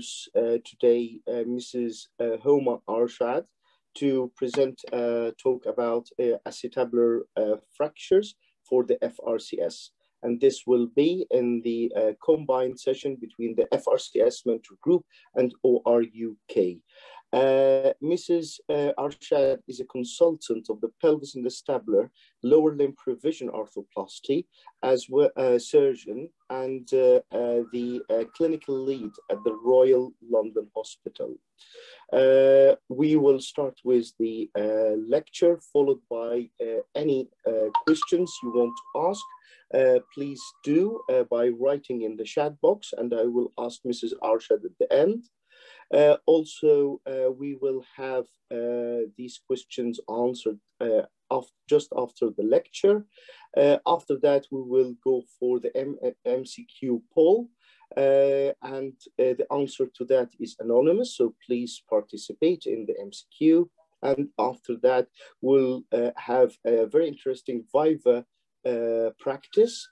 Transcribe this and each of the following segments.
introduce uh, today uh, Mrs. Uh, Homa Arshad to present a talk about uh, acetabular uh, fractures for the FRCS. And this will be in the uh, combined session between the FRCS mentor group and ORUK. Uh, Mrs. Uh, Arshad is a consultant of the pelvis and acetabular lower limb revision arthroplasty as well a uh, surgeon and uh, uh, the uh, clinical lead at the Royal London Hospital. we will start with the lecture followed by any questions you want to ask. please do by writing in the chat box and I will ask Mrs. Arshad at the end. Uh, also, uh, we will have uh, these questions answered just after the lecture. after that, we will go for the M MCQ poll. Uh, and uh, the answer to that is anonymous, so please participate in the MCQ. And after that, we'll uh, have a very interesting Viva practice,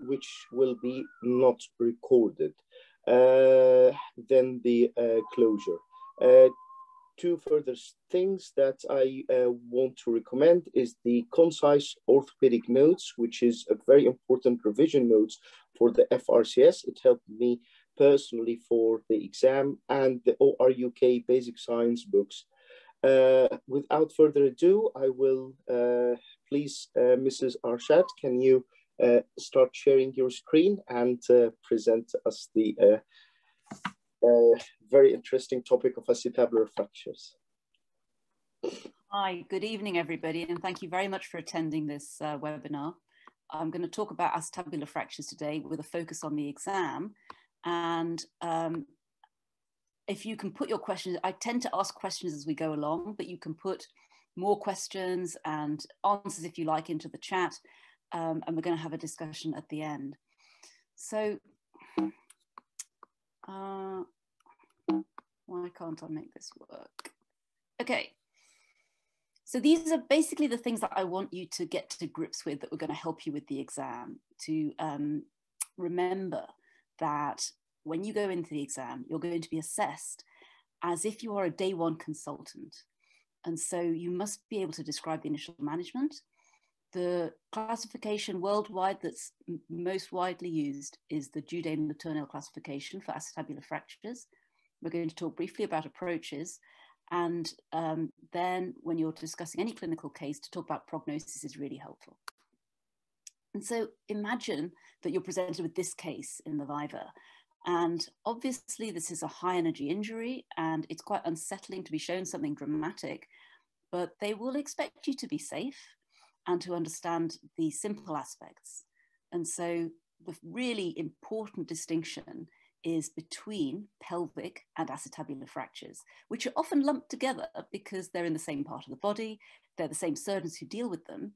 which will be not recorded. Uh, then the uh, closure. Uh, two further things that I uh, want to recommend is the concise orthopedic notes, which is a very important revision notes for the FRCS. It helped me personally for the exam and the ORUK basic science books. Uh, without further ado, I will uh, please, Mrs. Arshad, can you uh, start sharing your screen and uh, present us the uh, very interesting topic of acetabular fractures. Hi, good evening, everybody, and thank you very much for attending this uh, webinar. I'm going to talk about acetabular fractures today with a focus on the exam. And um, if you can put your questions, I tend to ask questions as we go along, but you can put more questions and answers if you like into the chat um, and we're going to have a discussion at the end. So, uh, why can't I make this work? Okay. So these are basically the things that I want you to get to grips with that we're going to help you with the exam. To um, remember that when you go into the exam, you're going to be assessed as if you are a day one consultant. And so you must be able to describe the initial management, the classification worldwide that's most widely used is the Letournel classification for acetabular fractures. We're going to talk briefly about approaches. And um, then when you're discussing any clinical case, to talk about prognosis is really helpful. And so imagine that you're presented with this case in the Viva. And obviously this is a high energy injury and it's quite unsettling to be shown something dramatic, but they will expect you to be safe and to understand the simple aspects. And so the really important distinction is between pelvic and acetabular fractures, which are often lumped together because they're in the same part of the body, they're the same surgeons who deal with them,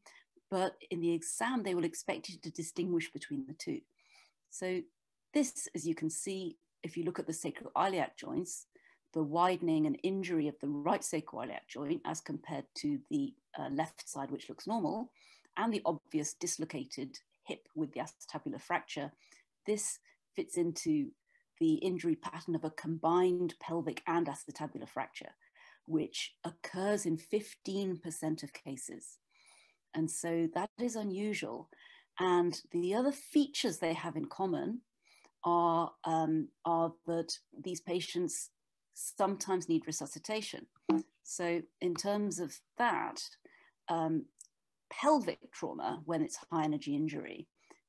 but in the exam, they will expect you to distinguish between the two. So this, as you can see, if you look at the sacroiliac joints, the widening and injury of the right sacroiliac joint as compared to the uh, left side, which looks normal, and the obvious dislocated hip with the acetabular fracture, this fits into the injury pattern of a combined pelvic and acetabular fracture, which occurs in 15% of cases. And so that is unusual. And the other features they have in common are, um, are that these patients sometimes need resuscitation. So in terms of that, um, pelvic trauma, when it's high energy injury,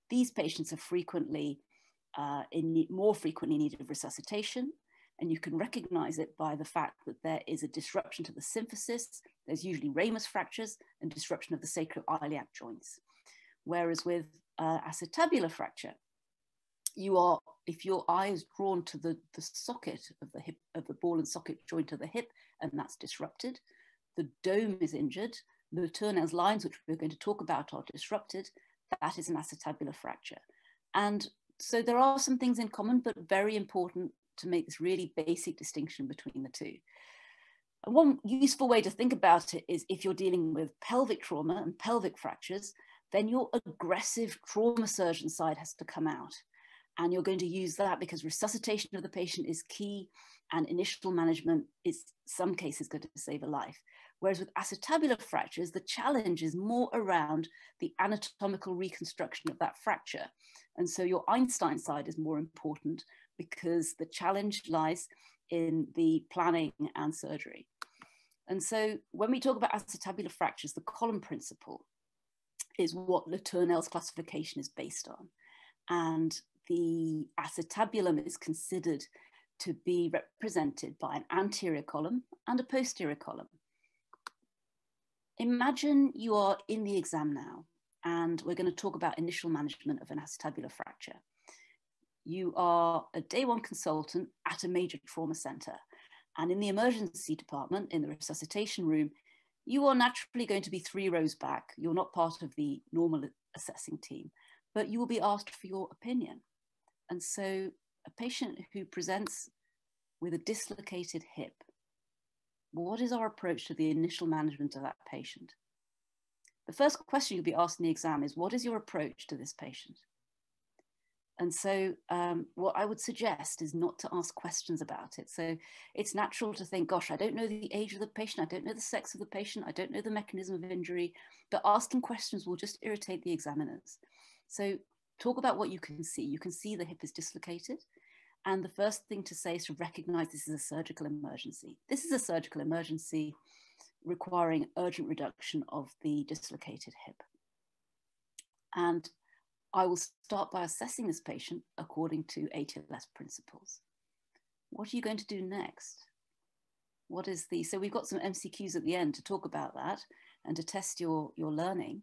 these patients are frequently uh, in need, more frequently need of resuscitation. And you can recognize it by the fact that there is a disruption to the symphysis. There's usually ramus fractures and disruption of the sacroiliac joints. Whereas with uh, acetabular fracture, you are, if your eye is drawn to the, the socket of the hip, of the ball and socket joint of the hip, and that's disrupted, the dome is injured, the Letournel's lines, which we're going to talk about, are disrupted, that is an acetabular fracture. And so there are some things in common, but very important to make this really basic distinction between the two. And one useful way to think about it is if you're dealing with pelvic trauma and pelvic fractures, then your aggressive trauma surgeon side has to come out. And you're going to use that because resuscitation of the patient is key and initial management is some cases going to save a life. Whereas with acetabular fractures, the challenge is more around the anatomical reconstruction of that fracture. And so your Einstein side is more important because the challenge lies in the planning and surgery. And so when we talk about acetabular fractures, the column principle is what Letournel's classification is based on. And the acetabulum is considered to be represented by an anterior column and a posterior column. Imagine you are in the exam now, and we're going to talk about initial management of an acetabular fracture. You are a day one consultant at a major trauma center, and in the emergency department, in the resuscitation room, you are naturally going to be three rows back. You're not part of the normal assessing team, but you will be asked for your opinion. And so a patient who presents with a dislocated hip, what is our approach to the initial management of that patient? The first question you'll be asked in the exam is, what is your approach to this patient? And so, um, what I would suggest is not to ask questions about it. So, it's natural to think, gosh, I don't know the age of the patient, I don't know the sex of the patient, I don't know the mechanism of injury, but asking questions will just irritate the examiners. So, talk about what you can see. You can see the hip is dislocated. And the first thing to say is to recognize this is a surgical emergency. This is a surgical emergency requiring urgent reduction of the dislocated hip. And I will start by assessing this patient according to ATLS principles. What are you going to do next? What is the, so we've got some MCQs at the end to talk about that and to test your, your learning.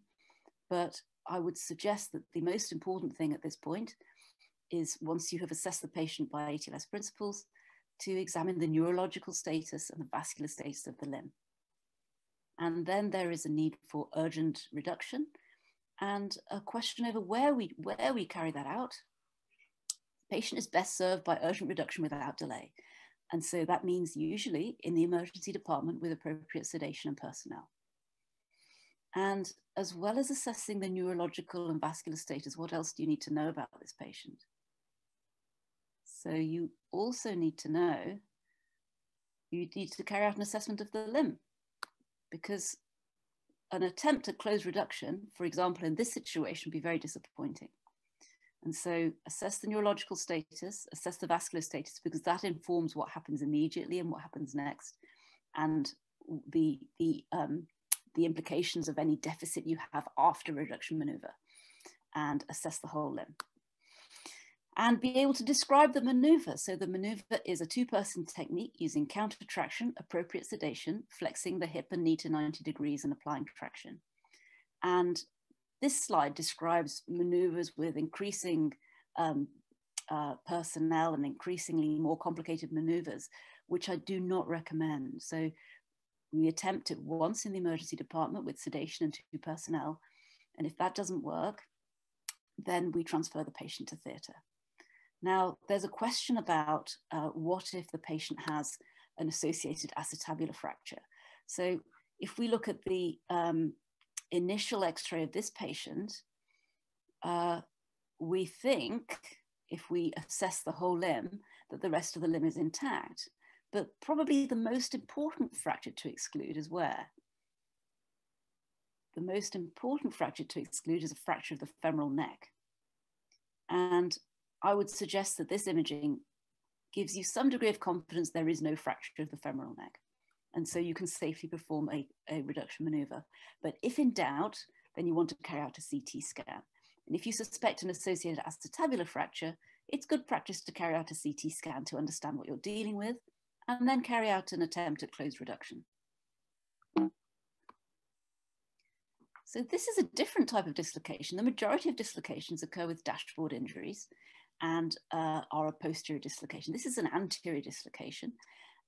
But I would suggest that the most important thing at this point is once you have assessed the patient by ATLS principles, to examine the neurological status and the vascular status of the limb. And then there is a need for urgent reduction and a question over where we, where we carry that out. The patient is best served by urgent reduction without delay. And so that means usually in the emergency department with appropriate sedation and personnel. And as well as assessing the neurological and vascular status, what else do you need to know about this patient? So you also need to know, you need to carry out an assessment of the limb because an attempt at closed reduction, for example, in this situation, would be very disappointing. And so assess the neurological status, assess the vascular status, because that informs what happens immediately and what happens next, and the, the, um, the implications of any deficit you have after reduction maneuver, and assess the whole limb and be able to describe the maneuver. So the maneuver is a two-person technique using counter traction, appropriate sedation, flexing the hip and knee to 90 degrees and applying traction. And this slide describes maneuvers with increasing um, uh, personnel and increasingly more complicated maneuvers, which I do not recommend. So we attempt it once in the emergency department with sedation and two personnel. And if that doesn't work, then we transfer the patient to theatre. Now, there's a question about uh, what if the patient has an associated acetabular fracture. So if we look at the um, initial x-ray of this patient, uh, we think if we assess the whole limb, that the rest of the limb is intact. But probably the most important fracture to exclude is where? The most important fracture to exclude is a fracture of the femoral neck. And I would suggest that this imaging gives you some degree of confidence there is no fracture of the femoral neck. And so you can safely perform a, a reduction maneuver. But if in doubt, then you want to carry out a CT scan. And if you suspect an associated acetabular fracture, it's good practice to carry out a CT scan to understand what you're dealing with, and then carry out an attempt at closed reduction. So this is a different type of dislocation. The majority of dislocations occur with dashboard injuries, and uh, are a posterior dislocation. This is an anterior dislocation.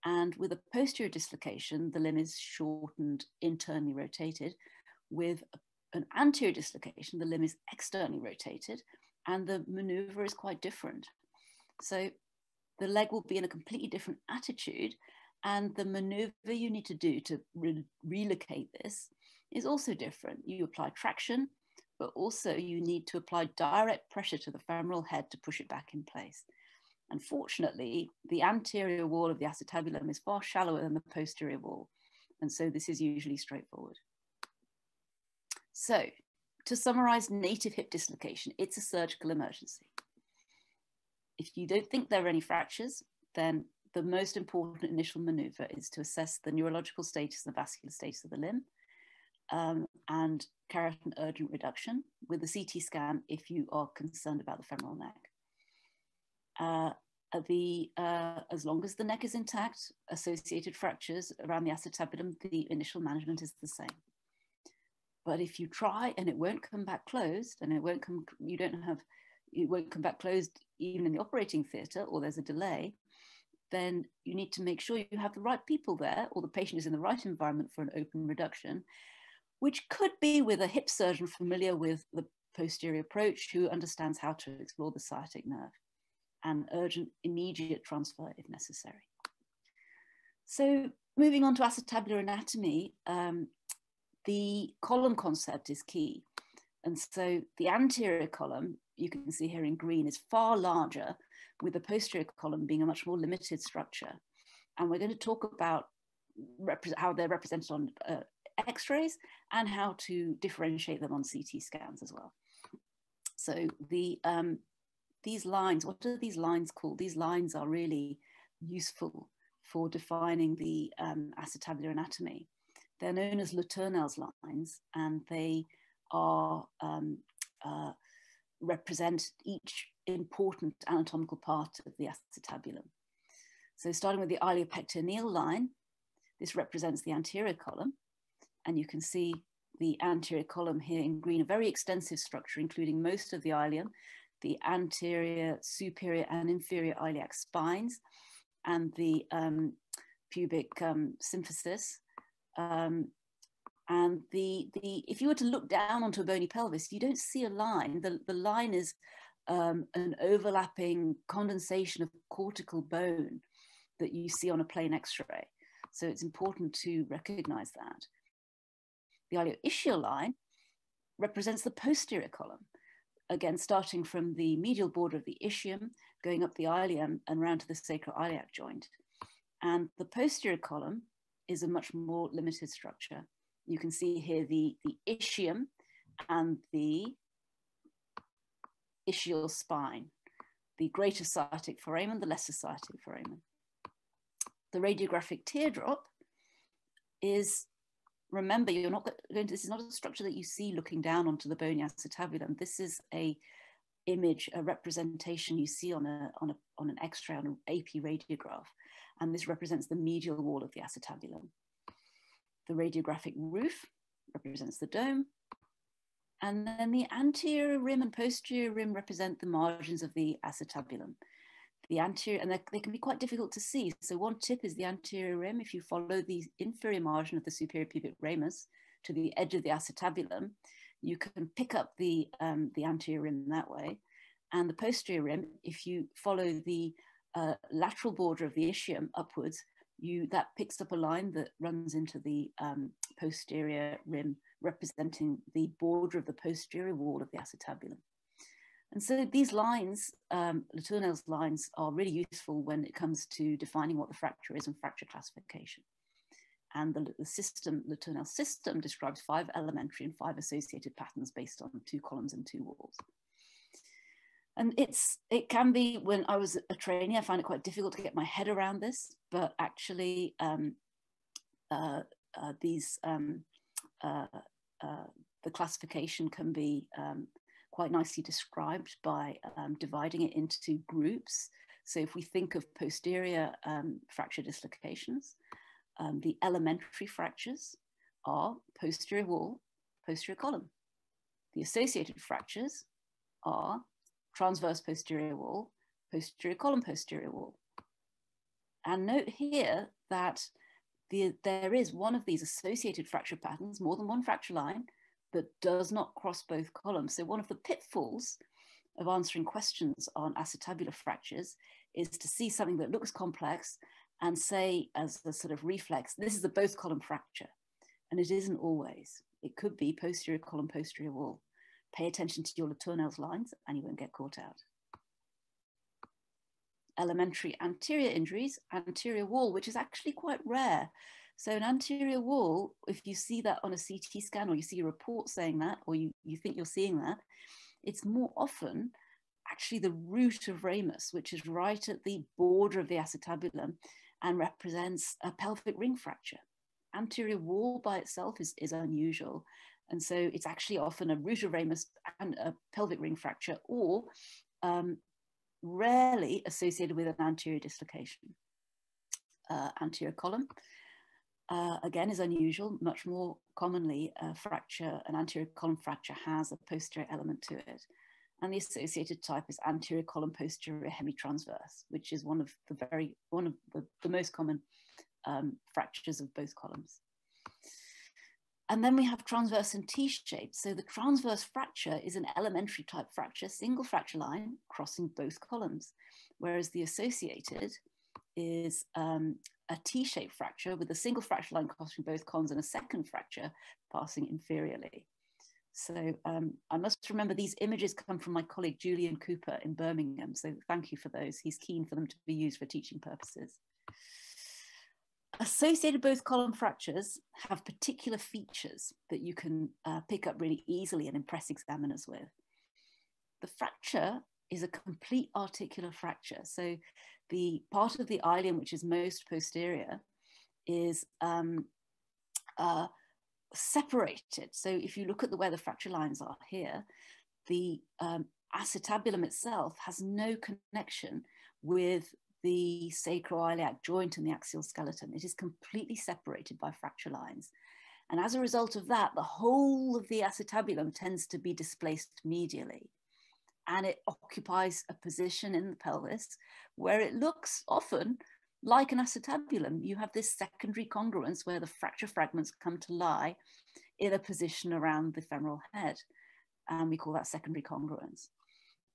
And with a posterior dislocation, the limb is shortened, internally rotated. With an anterior dislocation, the limb is externally rotated and the maneuver is quite different. So the leg will be in a completely different attitude and the maneuver you need to do to re relocate this is also different. You apply traction but also you need to apply direct pressure to the femoral head to push it back in place. Unfortunately, the anterior wall of the acetabulum is far shallower than the posterior wall, and so this is usually straightforward. So, to summarize native hip dislocation, it's a surgical emergency. If you don't think there are any fractures, then the most important initial maneuver is to assess the neurological status and the vascular status of the limb um, and carry out an urgent reduction with a CT scan if you are concerned about the femoral neck. Uh, the, uh, as long as the neck is intact, associated fractures around the acetabulum, the initial management is the same. But if you try and it won't come back closed, and it won't come, you don't have, it won't come back closed even in the operating theatre, or there's a delay, then you need to make sure you have the right people there, or the patient is in the right environment for an open reduction, which could be with a hip surgeon familiar with the posterior approach who understands how to explore the sciatic nerve and urgent immediate transfer if necessary. So moving on to acetabular anatomy, um, the column concept is key. And so the anterior column, you can see here in green, is far larger, with the posterior column being a much more limited structure. And we're going to talk about how they're represented on uh, x-rays and how to differentiate them on CT scans as well. So the um, these lines, what are these lines called? These lines are really useful for defining the um, acetabular anatomy. They're known as Letournel's lines, and they are um, uh, represent each important anatomical part of the acetabulum. So starting with the iliopectineal line, this represents the anterior column, and you can see the anterior column here in green, a very extensive structure, including most of the ilium, the anterior, superior, and inferior iliac spines, and the um, pubic um, symphysis, um, and the, the, if you were to look down onto a bony pelvis, you don't see a line. The, the line is um, an overlapping condensation of cortical bone that you see on a plain x-ray. So it's important to recognize that. The ilioischial line represents the posterior column. Again, starting from the medial border of the ischium, going up the ilium and round to the sacroiliac joint. And the posterior column is a much more limited structure. You can see here the, the ischium and the ischial spine, the greater sciatic foramen, the lesser sciatic foramen. The radiographic teardrop is, remember, you're not going to, this is not a structure that you see looking down onto the bony acetabulum. This is a image, a representation you see on, a, on, a, on an X-ray, on an AP radiograph. And this represents the medial wall of the acetabulum. The radiographic roof represents the dome. And then the anterior rim and posterior rim represent the margins of the acetabulum. The anterior, and they can be quite difficult to see. So one tip is the anterior rim. If you follow the inferior margin of the superior pubic ramus to the edge of the acetabulum, you can pick up the, um, the anterior rim that way. And the posterior rim, if you follow the uh, lateral border of the ischium upwards, you that picks up a line that runs into the um, posterior rim, representing the border of the posterior wall of the acetabulum. And so these lines, um, Letournel's lines, are really useful when it comes to defining what the fracture is and fracture classification. And the, the system, Letournel's system, describes five elementary and five associated patterns based on two columns and two walls and it's it can be when I was a trainee, I found it quite difficult to get my head around this, but actually um, uh, uh, these um, uh, uh the classification can be um, quite nicely described by um, dividing it into groups. So if we think of posterior um, fracture dislocations, um, the elementary fractures are posterior wall, posterior column. The associated fractures are transverse posterior wall, posterior column posterior wall. And note here that the, there is one of these associated fracture patterns, more than one fracture line, that does not cross both columns. So one of the pitfalls of answering questions on acetabular fractures is to see something that looks complex and say as a sort of reflex, this is a both column fracture. And it isn't always. It could be posterior column, posterior wall. Pay attention to your Letournel's lines and you won't get caught out. Elementary anterior injuries, anterior wall, which is actually quite rare. So an anterior wall, if you see that on a CT scan or you see a report saying that, or you, you think you're seeing that, it's more often actually the root of ramus, which is right at the border of the acetabulum and represents a pelvic ring fracture. Anterior wall by itself is, is unusual. And so it's actually often a root of ramus and a pelvic ring fracture, or um, rarely associated with an anterior dislocation. Uh, anterior column, uh, again, is unusual. Much more commonly, a fracture, an anterior column fracture has a posterior element to it. And the associated type is anterior column posterior hemitransverse, which is one of the very, one of the, the most common um, fractures of both columns. And then we have transverse and T-shaped. So the transverse fracture is an elementary type fracture, single fracture line crossing both columns, whereas the associated is um, a T-shaped fracture with a single fracture line crossing both columns and a second fracture passing inferiorly. So um, I must remember these images come from my colleague Julian Cooper in Birmingham. So thank you for those. He's keen for them to be used for teaching purposes. Associated both column fractures have particular features that you can uh, pick up really easily and impress examiners with. The fracture is a complete articular fracture. So the part of the ilium which is most posterior is um, uh, separated. So if you look at the where the fracture lines are here, the um, acetabulum itself has no connection with the sacroiliac joint and the axial skeleton. It is completely separated by fracture lines. And as a result of that, the whole of the acetabulum tends to be displaced medially and it occupies a position in the pelvis where it looks often like an acetabulum. You have this secondary congruence where the fracture fragments come to lie in a position around the femoral head. And we call that secondary congruence.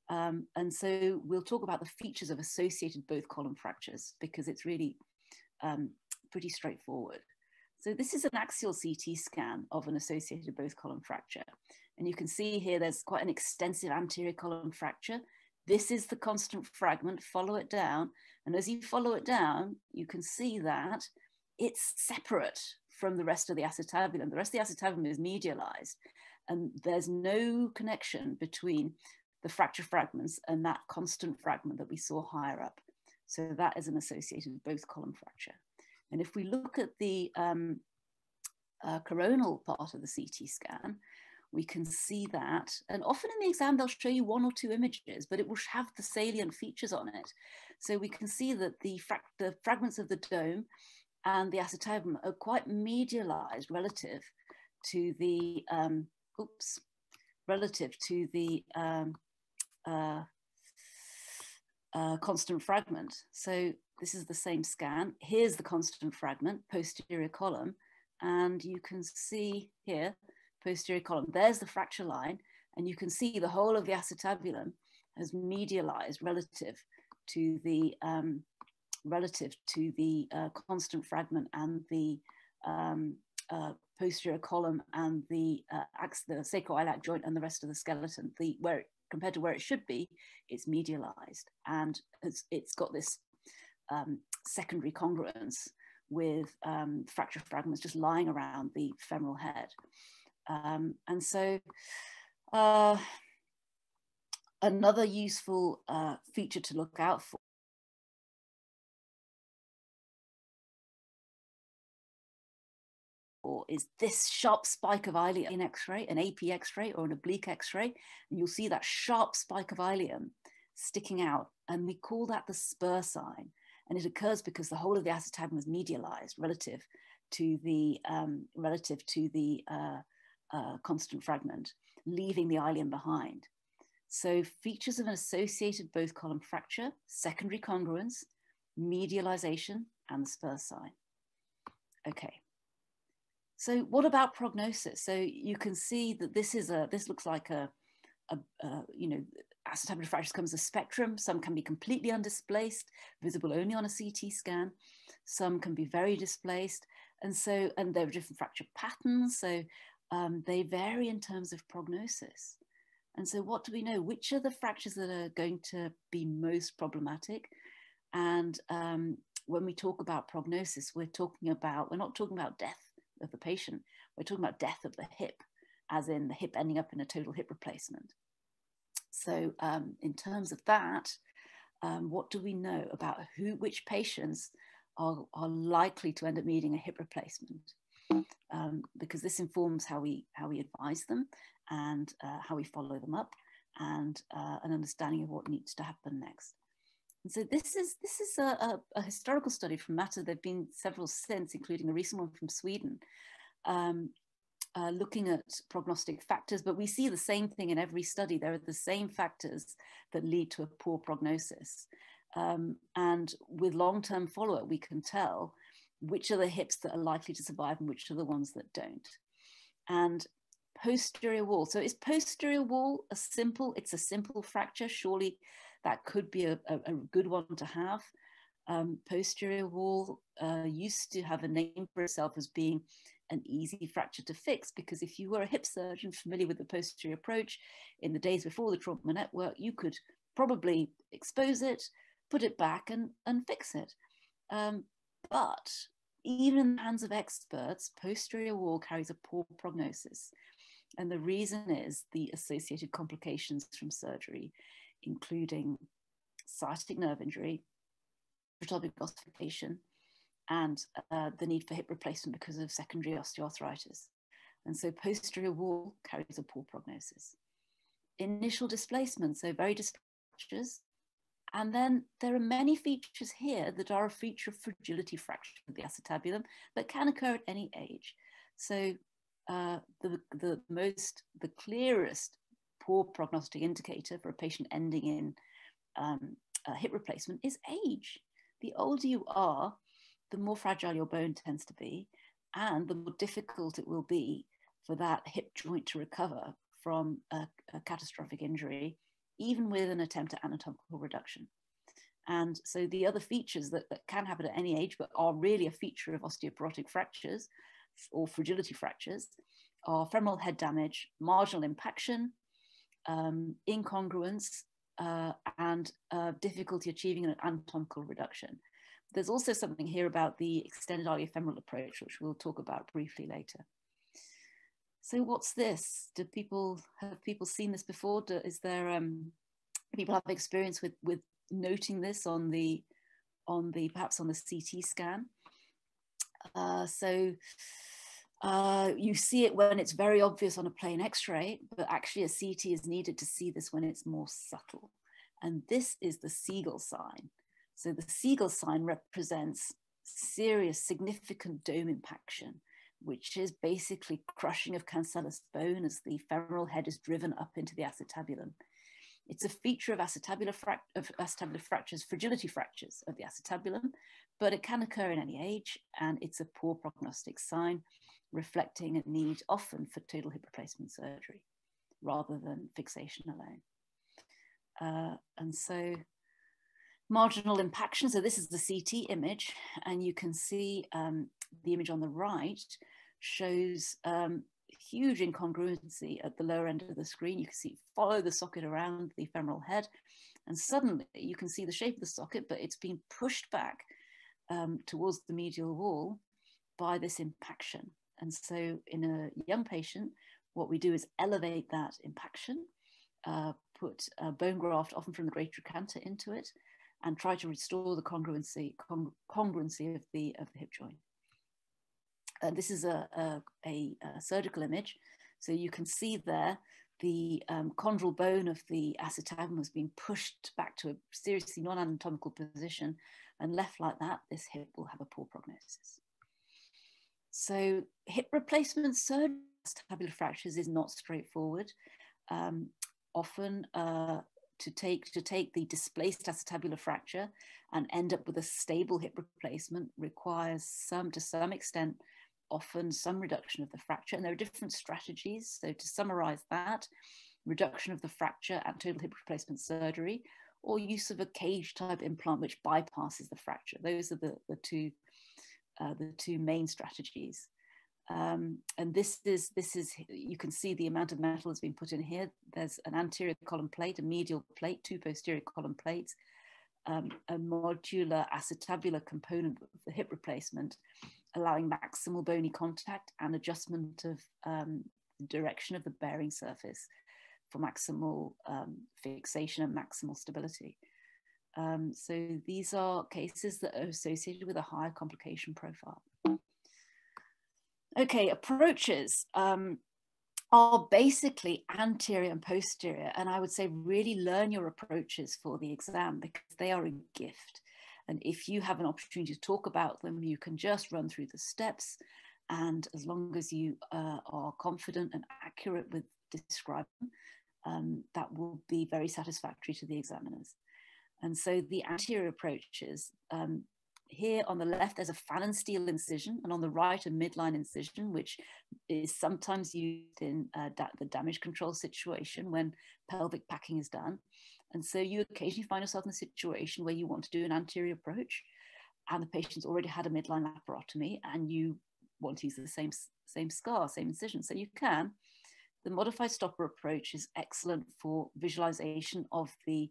Um, and so we'll talk about the features of associated both column fractures because it's really um, pretty straightforward. So this is an axial CT scan of an associated both column fracture. And you can see here there's quite an extensive anterior column fracture. This is the constant fragment, follow it down. And as you follow it down, you can see that it's separate from the rest of the acetabulum. The rest of the acetabulum is medialized and there's no connection between the fracture fragments and that constant fragment that we saw higher up. So that is an associated both column fracture. And if we look at the um, uh, coronal part of the CT scan, we can see that. And often in the exam, they'll show you one or two images, but it will have the salient features on it. So we can see that the, the fragments of the dome and the acetabulum are quite medialized relative to the, um, oops, relative to the um, uh, constant fragment. So this is the same scan. Here's the constant fragment, posterior column, and you can see here posterior column. There's the fracture line, and you can see the whole of the acetabulum has medialized relative to the um, relative to the uh, constant fragment and the um, uh, posterior column and the uh, the sacroiliac joint and the rest of the skeleton. The where compared to where it should be, it's medialized and it's, it's got this um, secondary congruence with um, fracture fragments just lying around the femoral head. Um, and so uh, another useful uh, feature to look out for is this sharp spike of ilium in x-ray, an AP x-ray or an oblique x-ray, and you'll see that sharp spike of ilium sticking out, and we call that the spur sign. And it occurs because the whole of the acetabulum is medialized relative to the um, relative to the uh, uh, constant fragment, leaving the ilium behind. So features of an associated both column fracture, secondary congruence, medialization, and the spur sign. Okay. So what about prognosis? So you can see that this is a, this looks like a, a, a you know, acetabular fractures comes a spectrum. Some can be completely undisplaced, visible only on a CT scan. Some can be very displaced. And so, and there are different fracture patterns. So um, they vary in terms of prognosis. And so what do we know? Which are the fractures that are going to be most problematic? And um, when we talk about prognosis, we're talking about, we're not talking about death of the patient, we're talking about death of the hip, as in the hip ending up in a total hip replacement. So um, in terms of that, um, what do we know about who, which patients are, are likely to end up needing a hip replacement? Um, because this informs how we, how we advise them and uh, how we follow them up and uh, an understanding of what needs to happen next. And so this is, this is a, a, a historical study from Matta. There have been several since, including a recent one from Sweden, um, uh, looking at prognostic factors, but we see the same thing in every study. There are the same factors that lead to a poor prognosis. Um, and with long-term follow-up, we can tell which are the hips that are likely to survive and which are the ones that don't. And posterior wall. So is posterior wall a simple, it's a simple fracture. Surely that could be a, a, a good one to have. Um, posterior wall uh, used to have a name for itself as being an easy fracture to fix because if you were a hip surgeon familiar with the posterior approach in the days before the trauma network, you could probably expose it, put it back and, and fix it. Um, but even in the hands of experts, posterior wall carries a poor prognosis. And the reason is the associated complications from surgery, including sciatic nerve injury, atopic ossification, and uh, the need for hip replacement because of secondary osteoarthritis. And so posterior wall carries a poor prognosis. Initial displacement, so very displaced and then there are many features here that are a feature of fragility fracture of the acetabulum but can occur at any age. So uh, the, the most, the clearest poor prognostic indicator for a patient ending in um, hip replacement is age. The older you are, the more fragile your bone tends to be, and the more difficult it will be for that hip joint to recover from a, a catastrophic injury, even with an attempt at anatomical reduction. And so the other features that, that can happen at any age, but are really a feature of osteoporotic fractures or fragility fractures, are femoral head damage, marginal impaction, um, incongruence, uh, and uh, difficulty achieving an anatomical reduction. There's also something here about the extended iliofemoral approach, which we'll talk about briefly later. So what's this? Do people have people seen this before? Do, is there um, people have experience with with noting this on the on the perhaps on the CT scan? Uh, so uh, you see it when it's very obvious on a plain X-ray, but actually a CT is needed to see this when it's more subtle. And this is the seagull sign. So the seagull sign represents serious, significant dome impaction, which is basically crushing of cancellous bone as the femoral head is driven up into the acetabulum. It's a feature of acetabular, of acetabular fractures, fragility fractures of the acetabulum, but it can occur in any age and it's a poor prognostic sign, reflecting a need often for total hip replacement surgery rather than fixation alone. Uh, and so marginal impaction, so this is the CT image and you can see um, the image on the right shows um, huge incongruency at the lower end of the screen. You can see follow the socket around the femoral head and suddenly you can see the shape of the socket, but it's been pushed back um, towards the medial wall by this impaction. And so in a young patient, what we do is elevate that impaction, uh, put a bone graft, often from the great trochanter, into it, and try to restore the congruency, congruency of the, of the hip joint. Uh, this is a, a, a, a, surgical image. So you can see there the um, chondral bone of the acetabulum has been pushed back to a seriously non-anatomical position and left like that, this hip will have a poor prognosis. So hip replacement surgery acetabular fractures is not straightforward. Um, often uh, to take to take the displaced acetabular fracture and end up with a stable hip replacement requires some to some extent often some reduction of the fracture, and there are different strategies. So to summarize that, reduction of the fracture and total hip replacement surgery, or use of a cage type implant which bypasses the fracture. Those are the, the, two, uh, the two main strategies. Um, and this is, this is, you can see the amount of metal that's been put in here. There's an anterior column plate, a medial plate, two posterior column plates, um, a modular acetabular component of the hip replacement, allowing maximal bony contact and adjustment of um, the direction of the bearing surface for maximal um, fixation and maximal stability. Um, so these are cases that are associated with a higher complication profile. Okay, approaches um, are basically anterior and posterior. And I would say really learn your approaches for the exam because they are a gift. And if you have an opportunity to talk about them, you can just run through the steps. And as long as you uh, are confident and accurate with describing, um, that will be very satisfactory to the examiners. And so the anterior approaches, um, here on the left, there's a Pfannenstiel incision, and on the right, a midline incision, which is sometimes used in uh, da the damage control situation when pelvic packing is done. And so you occasionally find yourself in a situation where you want to do an anterior approach, and the patient's already had a midline laparotomy, and you want to use the same, same scar, same incision. So you can. The modified Stoppa approach is excellent for visualization of the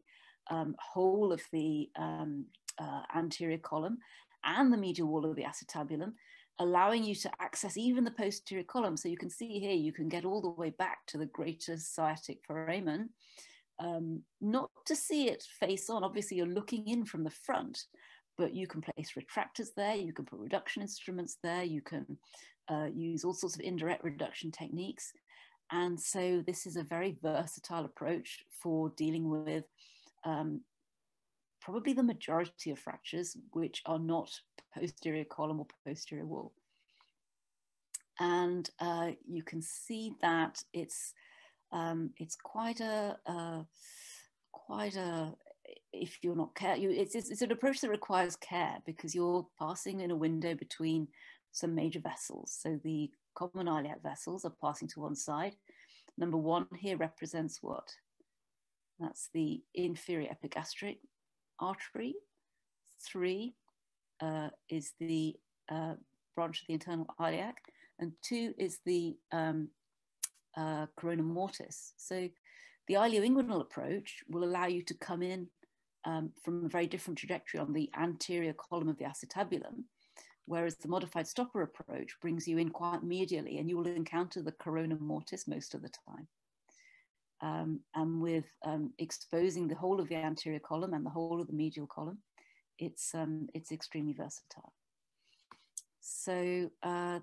um, whole of the um, uh, anterior column and the medial wall of the acetabulum, allowing you to access even the posterior column. So you can see here, you can get all the way back to the greater sciatic foramen. Um, not to see it face on, obviously you're looking in from the front, but you can place retractors there, you can put reduction instruments there, you can uh, use all sorts of indirect reduction techniques. And so this is a very versatile approach for dealing with um, probably the majority of fractures which are not posterior column or posterior wall. And uh, you can see that it's um, it's quite a quite a if you're not care you it's, it's, it's an approach that requires care because you're passing in a window between some major vessels. So the common iliac vessels are passing to one side. Number one here represents what? That's the inferior epigastric artery. Three uh, is the uh, branch of the internal iliac, and two is the um, uh, corona mortis. So the ilioinguinal approach will allow you to come in um, from a very different trajectory on the anterior column of the acetabulum, whereas the modified Stoppa approach brings you in quite medially and you will encounter the corona mortis most of the time um, and with um, exposing the whole of the anterior column and the whole of the medial column, it's, um, it's extremely versatile. So, uh,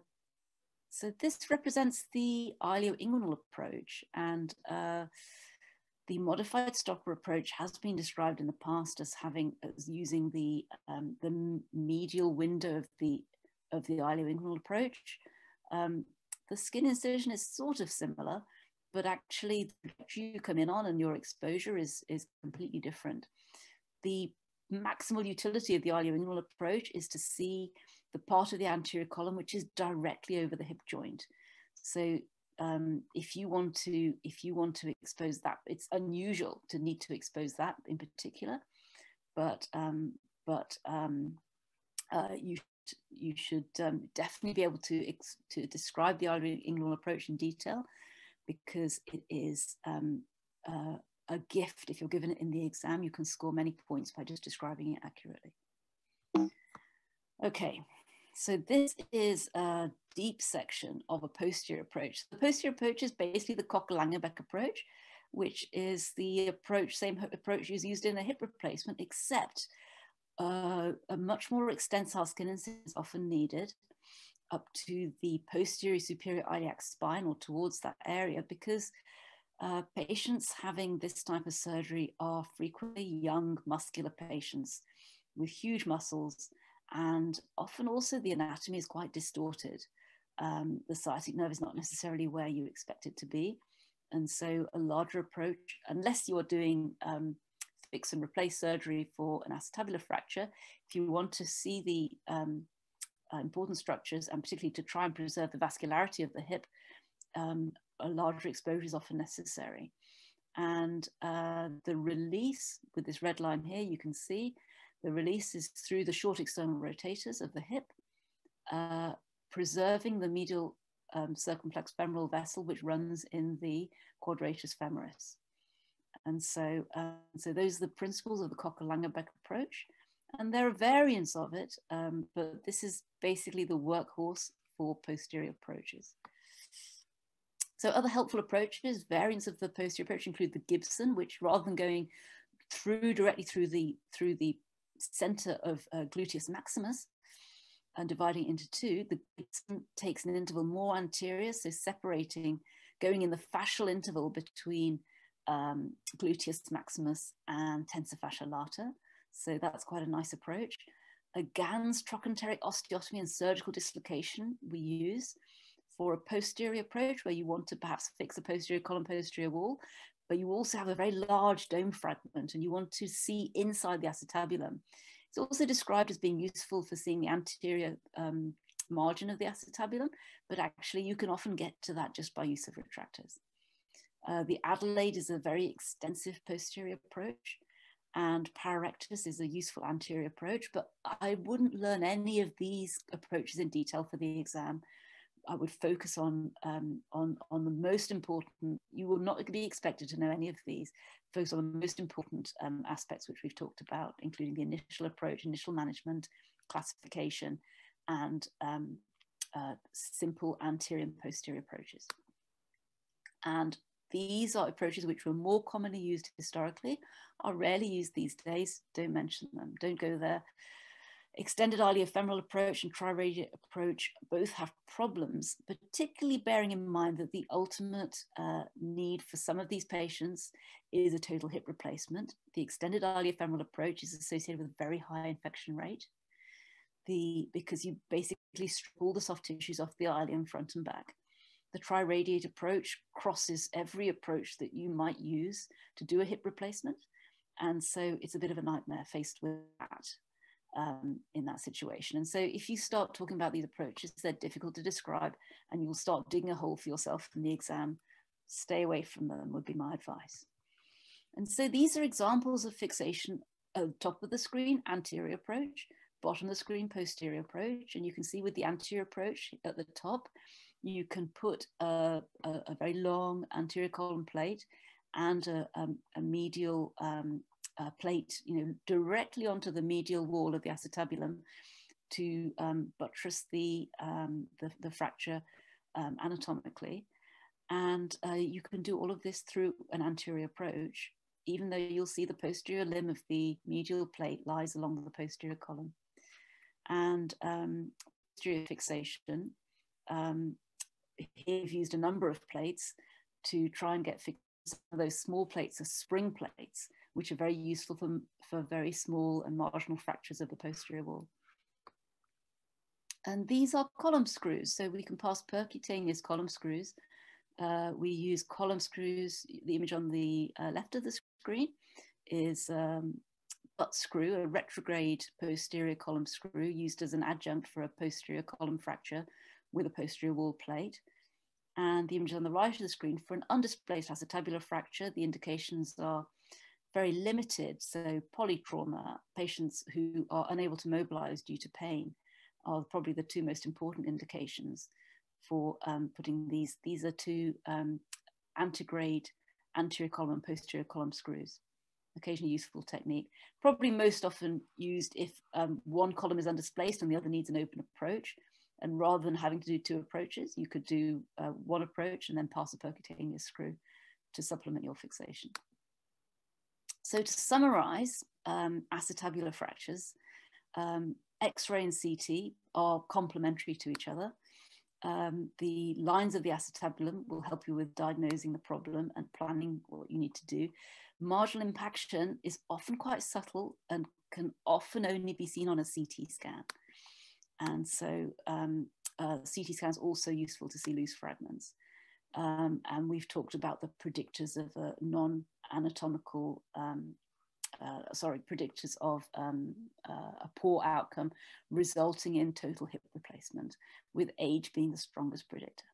so this represents the ilioinguinal approach and uh, the modified Stoppa approach has been described in the past as having as using the um, the medial window of the of the ilioinguinal approach. Um, the skin incision is sort of similar, but actually you come in on and your exposure is, is completely different. The maximal utility of the ilioinguinal approach is to see the part of the anterior column which is directly over the hip joint. So um, if you want to if you want to expose that, it's unusual to need to expose that in particular, but um, but um, uh, you you should um, definitely be able to to describe the ilioinguinal approach in detail because it is um, uh, a gift. If you're given it in the exam, you can score many points by just describing it accurately. Okay, so this is a deep section of a posterior approach. The posterior approach is basically the Kocher-Langenbeck approach, which is the approach, same approach is used in a hip replacement, except uh, a much more extensile skin incision is often needed up to the posterior superior iliac spine or towards that area because uh, patients having this type of surgery are frequently young muscular patients with huge muscles and often also the anatomy is quite distorted. Um, the sciatic nerve is not necessarily where you expect it to be. And so a larger approach, unless you're doing um, fix and replace surgery for an acetabular fracture, if you want to see the um, uh, important structures and particularly to try and preserve the vascularity of the hip, um, a larger exposure is often necessary. And uh, the release with this red line here, you can see the release is through the short external rotators of the hip, uh, preserving the medial um, circumflex femoral vessel which runs in the quadratus femoris. And so, um, so those are the principles of the Kocher-Langenbeck approach. And there are variants of it, um, but this is basically the workhorse for posterior approaches. So other helpful approaches, variants of the posterior approach include the Gibson, which rather than going through directly through the, through the center of uh, gluteus maximus and dividing into two, the Gibson takes an interval more anterior, so separating, going in the fascial interval between um, gluteus maximus and tensor fascia lata. So that's quite a nice approach. A Ganz trochanteric osteotomy and surgical dislocation we use for a posterior approach where you want to perhaps fix a posterior column posterior wall, but you also have a very large dome fragment and you want to see inside the acetabulum. It's also described as being useful for seeing the anterior um, margin of the acetabulum, but actually you can often get to that just by use of retractors. Uh, the Adelaide is a very extensive posterior approach and Pararectus is a useful anterior approach, but I wouldn't learn any of these approaches in detail for the exam. I would focus on, um, on, on the most important, you will not be expected to know any of these, focus on the most important um, aspects which we've talked about, including the initial approach, initial management, classification, and um, uh, simple anterior and posterior approaches. And these are approaches which were more commonly used historically, are rarely used these days. Don't mention them, don't go there. Extended iliofemoral approach and triradiate approach both have problems, particularly bearing in mind that the ultimate uh, need for some of these patients is a total hip replacement. The extended iliofemoral approach is associated with a very high infection rate. The, because you basically strip all the soft tissues off the ilium front and back the tri-radiate approach crosses every approach that you might use to do a hip replacement. And so it's a bit of a nightmare faced with that um, in that situation. And so if you start talking about these approaches, they're difficult to describe and you'll start digging a hole for yourself in the exam. Stay away from them would be my advice. And so these are examples of fixation at top of the screen, anterior approach, bottom of the screen, posterior approach. And you can see with the anterior approach at the top, you can put a, a, a very long anterior column plate and a, um, a medial um, plate, you know, directly onto the medial wall of the acetabulum to um, buttress the, um, the, the, fracture um, anatomically. And uh, you can do all of this through an anterior approach, even though you'll see the posterior limb of the medial plate lies along the posterior column. And um, posterior fixation he've used a number of plates to try and get those small plates are spring plates, which are very useful for, for very small and marginal fractures of the posterior wall. And these are column screws, so we can pass percutaneous column screws. Uh, we use column screws, the image on the uh, left of the screen is um, butt screw, a retrograde posterior column screw used as an adjunct for a posterior column fracture with a posterior wall plate. And the image on the right of the screen for an undisplaced acetabular fracture, the indications are very limited. So polytrauma, patients who are unable to mobilize due to pain are probably the two most important indications for um, putting these. These are two um, antegrade anterior column and posterior column screws. Occasionally useful technique. Probably most often used if um, one column is undisplaced and the other needs an open approach. And rather than having to do two approaches, you could do uh, one approach and then pass a percutaneous screw to supplement your fixation. So to summarize um, acetabular fractures, um, X-ray and CT are complementary to each other. Um, the lines of the acetabulum will help you with diagnosing the problem and planning what you need to do. Marginal impaction is often quite subtle and can often only be seen on a CT scan. And so um, uh, CT scans also useful to see loose fragments. Um, and we've talked about the predictors of a non-anatomical, um, uh, sorry, predictors of um, uh, a poor outcome resulting in total hip replacement, with age being the strongest predictor.